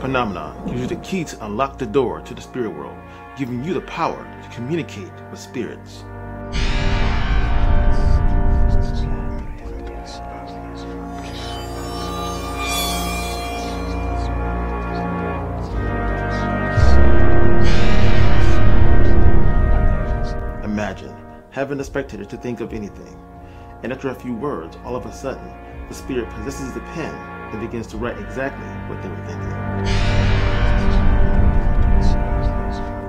Pen nomenon gives you the key to unlock the door to the spirit world, giving you the power to communicate with spirits. Imagine having the spectator to think of anything, and after a few words, all of a sudden, the spirit possesses the pen and begins to write exactly what they were thinking.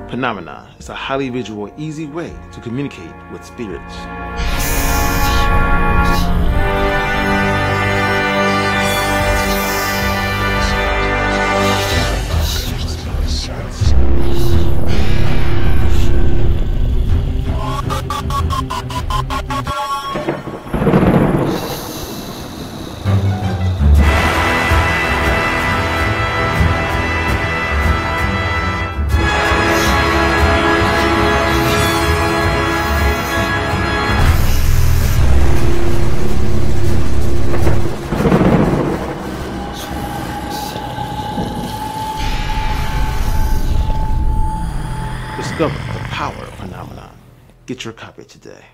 Phenomena is a highly visual, easy way to communicate with spirits. Discover the power Pen nomenon. Get your copy today.